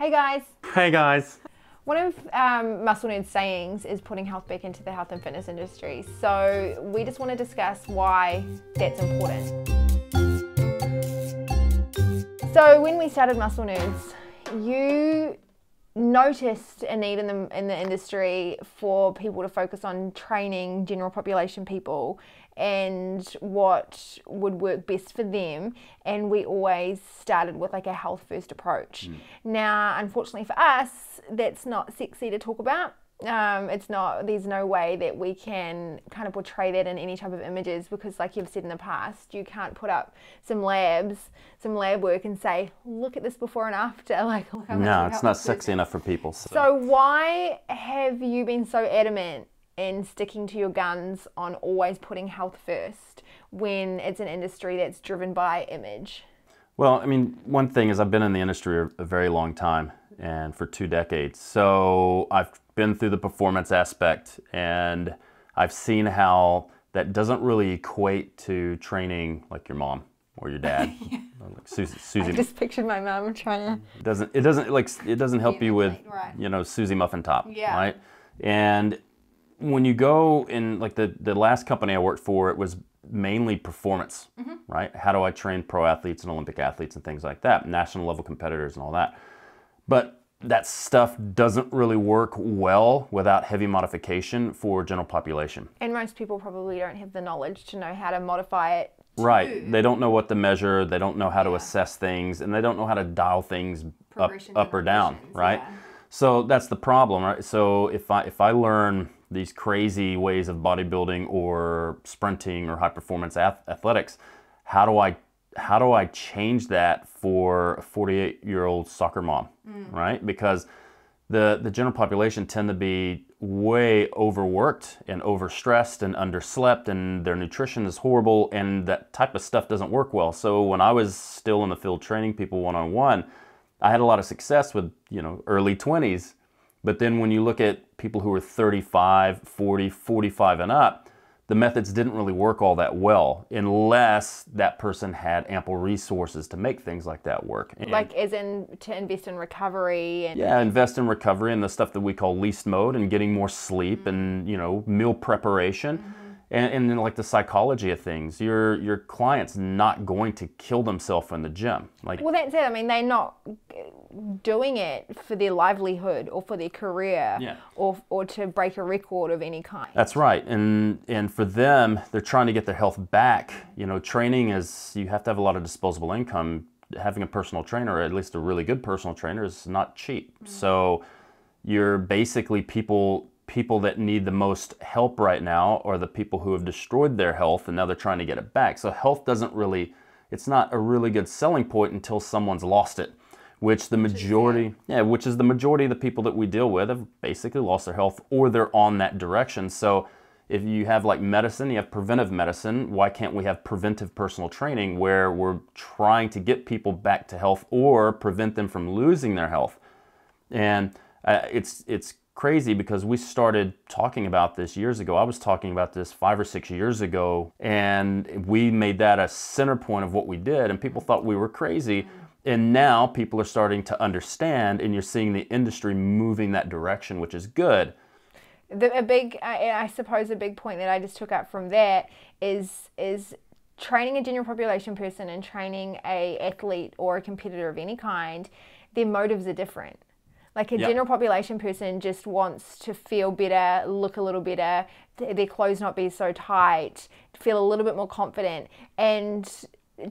Hey guys. Hey guys. One of um, Muscle Nerd's sayings is putting health back into the health and fitness industry. So we just want to discuss why that's important. So when we started Muscle Nerds, you noticed a need in the in the industry for people to focus on training general population people and what would work best for them and we always started with like a health first approach mm. now unfortunately for us that's not sexy to talk about um, it's not there's no way that we can kind of portray that in any type of images because like you've said in the past you can't put up some labs some lab work and say look at this before and after like no it's not sexy enough for people so. so why have you been so adamant in sticking to your guns on always putting health first when it's an industry that's driven by image well i mean one thing is i've been in the industry a very long time and for two decades so i've been through the performance aspect and I've seen how that doesn't really equate to training like your mom or your dad. like Susie, Susie. I just pictured my mom trying to. It doesn't it doesn't like it doesn't help you with right. you know Susie Muffin Top, yeah. right? And when you go in like the the last company I worked for, it was mainly performance, mm-hmm. right? How do I train pro athletes and Olympic athletes and things like that, national level competitors and all that. But that stuff doesn't really work well without heavy modification for general population. And most people probably don't have the knowledge to know how to modify it. Right. They don't know what to measure, they don't know how to assess things, and they don't know how to dial things up, up or down, right? Yeah. So that's the problem, right? So if I if I learn these crazy ways of bodybuilding or sprinting or high performance athletics, how do I how do I change that for a 48 year old soccer mom, mm. right? Because the, the general population tend to be way overworked and overstressed and underslept and their nutrition is horrible and that type of stuff doesn't work well. So when I was still in the field training people one-on-one, I had a lot of success with, you know, early 20s. But then when you look at people who are 35, 40, 45 and up, the methods didn't really work all that well unless that person had ample resources to make things like that work. And like as in to invest in recovery and Yeah, invest in recovery and the stuff that we call least mode and getting more sleep mm-hmm. and, you know, meal preparation. Mm-hmm and, and then like the psychology of things your your client's not going to kill themselves in the gym like well that's it. I mean they're not doing it for their livelihood or for their career yeah. or, or to break a record of any kind. That's right. And and for them they're trying to get their health back. You know training is you have to have a lot of disposable income. Having a personal trainer or at least a really good personal trainer is not cheap. Mm-hmm. so you're basically people people that need the most help right now are the people who have destroyed their health and now they're trying to get it back. So health doesn't really, it's not a really good selling point until someone's lost it, which the majority, yeah, which is the majority of the people that we deal with have basically lost their health or they're on that direction. So if you have like medicine, you have preventive medicine, why can't we have preventive personal training where we're trying to get people back to health or prevent them from losing their health? And uh, it's it's crazy because we started talking about this years ago. I was talking about this five or six years ago, and we made that a center point of what we did, and people thought we were crazy. And now people are starting to understand, and you're seeing the industry moving that direction, which is good. The, a big, I, I suppose, a big point that I just took up from that is is training a general population person and training a athlete or a competitor of any kind. Their motives are different like a yep. general population person just wants to feel better, look a little better, their clothes not be so tight, feel a little bit more confident. And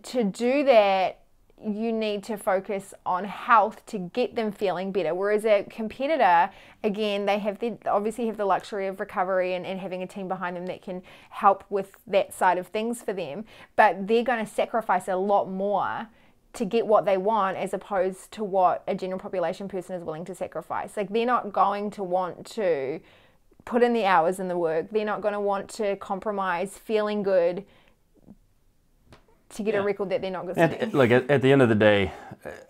to do that, you need to focus on health to get them feeling better. Whereas a competitor, again, they have the obviously have the luxury of recovery and, and having a team behind them that can help with that side of things for them. But they're going to sacrifice a lot more to get what they want as opposed to what a general population person is willing to sacrifice. Like they're not going to want to put in the hours and the work. They're not going to want to compromise feeling good to get yeah. a record that they're not going to. At, like at, at the end of the day,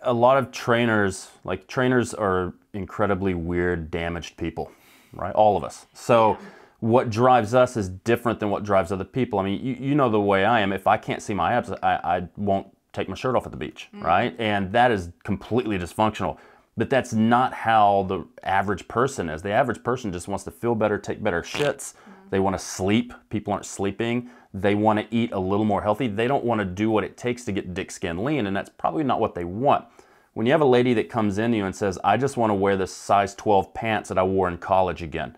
a lot of trainers, like trainers, are incredibly weird, damaged people, right? All of us. So. Yeah what drives us is different than what drives other people. I mean, you, you know the way I am. If I can't see my abs, I, I won't take my shirt off at the beach, mm-hmm. right? And that is completely dysfunctional. But that's not how the average person is. The average person just wants to feel better, take better shits. They want to sleep. People aren't sleeping. They want to eat a little more healthy. They don't want to do what it takes to get dick skin lean, and that's probably not what they want. When you have a lady that comes in to you and says, I just want to wear this size 12 pants that I wore in college again,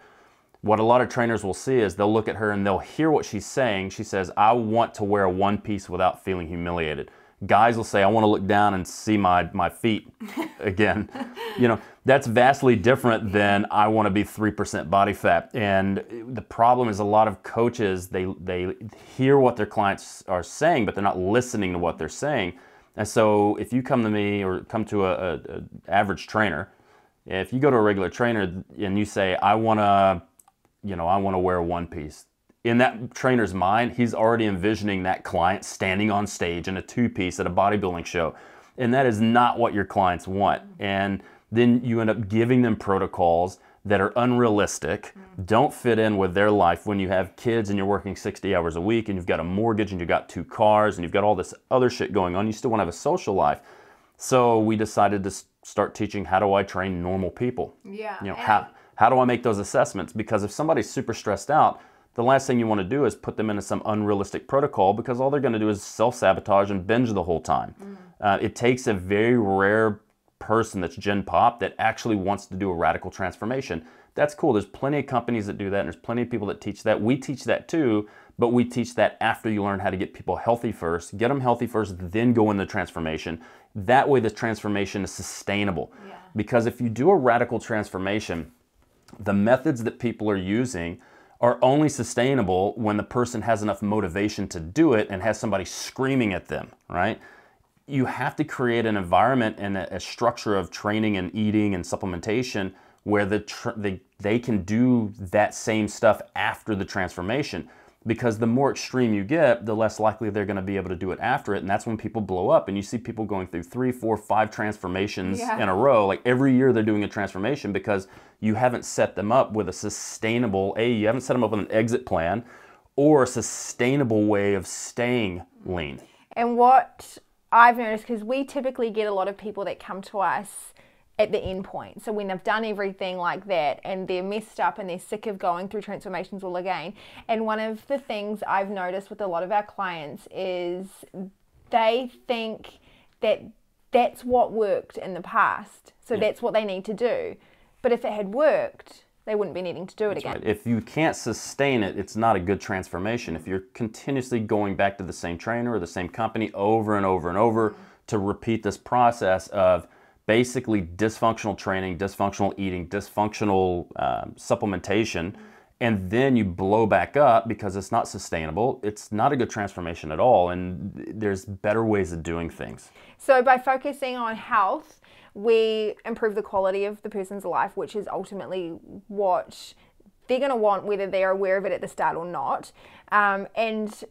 what a lot of trainers will see is they'll look at her and they'll hear what she's saying. She says, I want to wear a one piece without feeling humiliated. Guys will say, I want to look down and see my, my feet again. you know, that's vastly different than I want to be 3% body fat. And the problem is a lot of coaches, they, they hear what their clients are saying, but they're not listening to what they're saying. And so if you come to me or come to a, a, a average trainer, if you go to a regular trainer and you say, I want to, you know, I want to wear one piece, in that trainer's mind, he's already envisioning that client standing on stage in a two piece at a bodybuilding show. And that is not what your clients want. And then you end up giving them protocols that are unrealistic, don't fit in with their life when you have kids and you're working 60 hours a week and you've got a mortgage and you've got two cars and you've got all this other shit going on. You still want to have a social life. So we decided to start teaching how do I train normal people? Yeah. You know, how, how do I make those assessments? Because if somebody's super stressed out, the last thing you want to do is put them into some unrealistic protocol because all they're going to do is self sabotage and binge the whole time. Mm. Uh, it takes a very rare person that's Gen Pop that actually wants to do a radical transformation. That's cool. There's plenty of companies that do that, and there's plenty of people that teach that. We teach that too, but we teach that after you learn how to get people healthy first, get them healthy first, then go in the transformation. That way, the transformation is sustainable. Yeah. Because if you do a radical transformation, the methods that people are using are only sustainable when the person has enough motivation to do it and has somebody screaming at them, right? you have to create an environment and a, structure of training and eating and supplementation where the they, they can do that same stuff after the transformation because the more extreme you get the less likely they're going to be able to do it after it and that's when people blow up and you see people going through three four five transformations yeah. in a row like every year they're doing a transformation because you haven't set them up with a sustainable a you haven't set them up with an exit plan or a sustainable way of staying lean and what I've noticed because we typically get a lot of people that come to us at the end point. So when they've done everything like that and they're messed up and they're sick of going through transformations all again. And one of the things I've noticed with a lot of our clients is they think that that's what worked in the past. So yeah. that's what they need to do. But if it had worked, they wouldn't be needing to do it That's again. Right. If you can't sustain it, it's not a good transformation. If you're continuously going back to the same trainer or the same company over and over and over mm-hmm. to repeat this process of basically dysfunctional training, dysfunctional eating, dysfunctional um, supplementation, and then you blow back up because it's not sustainable, it's not a good transformation at all. And there's better ways of doing things. So, by focusing on health, we improve the quality of the person's life, which is ultimately what they're going to want, whether they're aware of it at the start or not. Um, and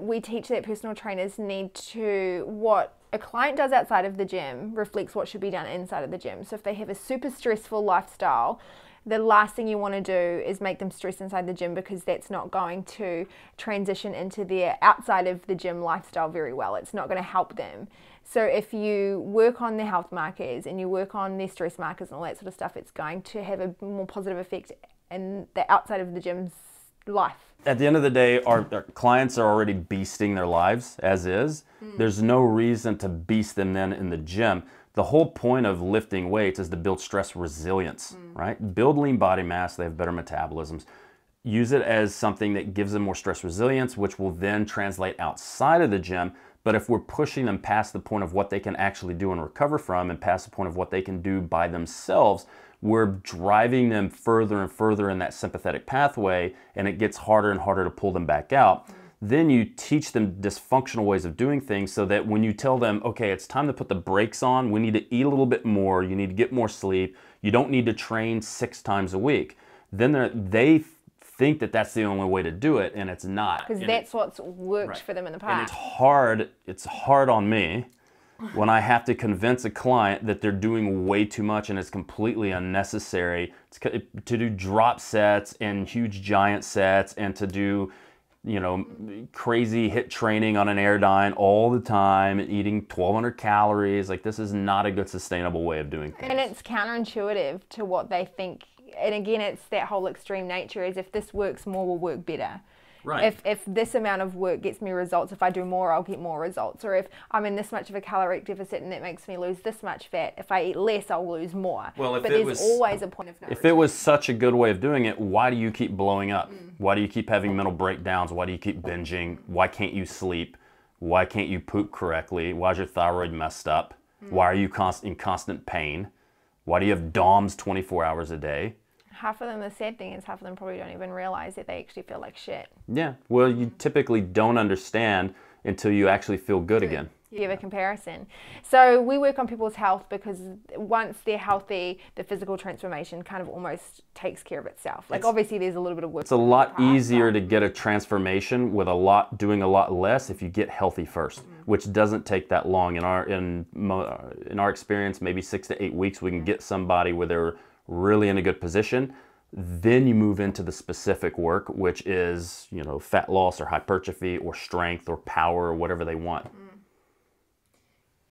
we teach that personal trainers need to what a client does outside of the gym reflects what should be done inside of the gym. So if they have a super stressful lifestyle, the last thing you want to do is make them stress inside the gym because that's not going to transition into their outside of the gym lifestyle very well. It's not going to help them. So if you work on their health markers and you work on their stress markers and all that sort of stuff, it's going to have a more positive effect in the outside of the gym's life. At the end of the day, our, our clients are already beasting their lives as is. Mm. There's no reason to beast them then in the gym. The whole point of lifting weights is to build stress resilience, mm. right? Build lean body mass, they have better metabolisms. Use it as something that gives them more stress resilience, which will then translate outside of the gym but if we're pushing them past the point of what they can actually do and recover from and past the point of what they can do by themselves, we're driving them further and further in that sympathetic pathway and it gets harder and harder to pull them back out. Then you teach them dysfunctional ways of doing things so that when you tell them, okay, it's time to put the brakes on, we need to eat a little bit more, you need to get more sleep, you don't need to train six times a week. Then they think that that's the only way to do it, and it's not. Because that's what's worked right. for them in the past. And it's hard. It's hard on me when I have to convince a client that they're doing way too much and it's completely unnecessary to do drop sets and huge giant sets and to do you know, crazy HIIT training on an Airdyne all the time, eating 1,200 calories. Like this is not a good sustainable way of doing things. And it's counterintuitive to what they think. And again, it's that whole extreme nature is if this works more, will work better. Right. If, if this amount of work gets me results, if I do more, I'll get more results. Or if I'm in this much of a caloric deficit and that makes me lose this much fat, if I eat less, I'll lose more. Well, if but it there's was- always a point of no if return. it was such a good way of doing it, why do you keep blowing up? Mm. Why do you keep having mental breakdowns? Why do you keep binging? Why can't you sleep? Why can't you poop correctly? Why is your thyroid messed up? Mm. Why are you const- in constant pain? Why do you have DOMS 24 hours a day? Half of them, the sad thing is half of them probably don't even realize that they actually feel like shit. Yeah, well, you typically don't understand until you actually feel good again. You give a comparison. So we work on people's health because once they're healthy, the physical transformation kind of almost takes care of itself. Like It's- obviously there's a little bit of work. It's a lot easier to get a transformation with a lot doing a lot less if you get healthy 1st mm-hmm. which doesn't take that long. In our in in our experience, maybe six to eight weeks, we can get somebody where they're really in a good position. Then you move into the specific work, which is you know fat loss or hypertrophy or strength or power or whatever they want.